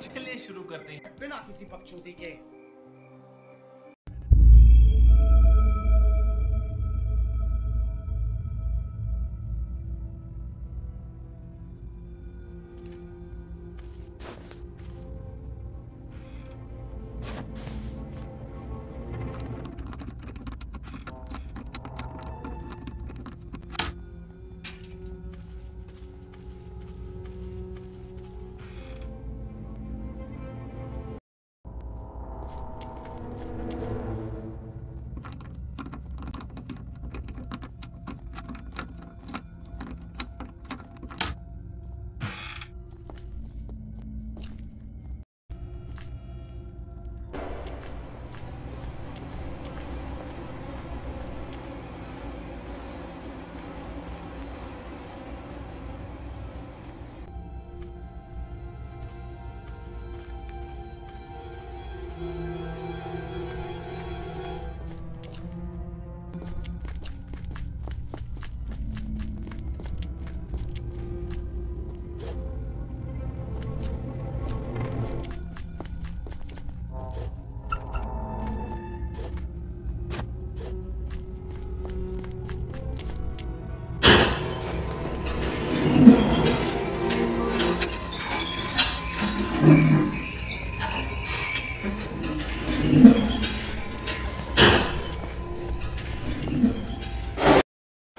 चलिए शुरू करते हैं। बिना किसी पक्षों के।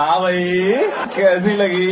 हाँ भाई कैसी लगी?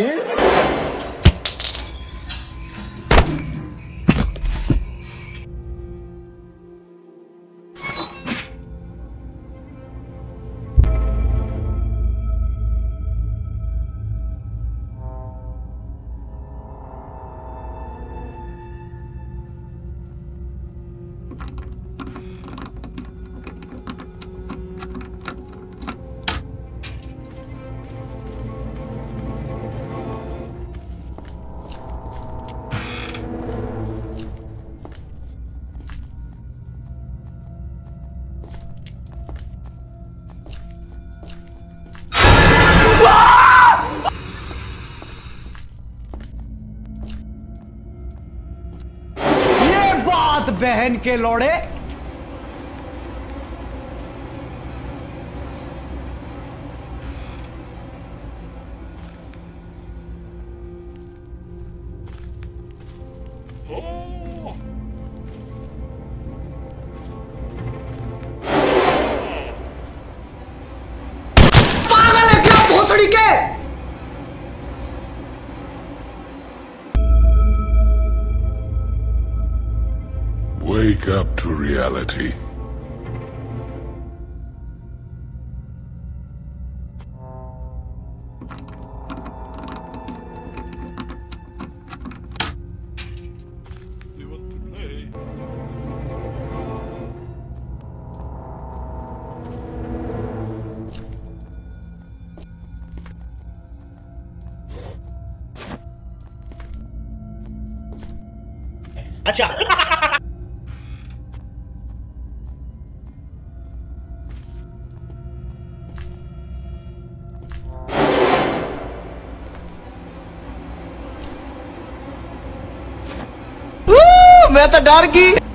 बहन के लौड़े। पागल Wake up to reality. You want to play? अच्छा मैं तो डर गई।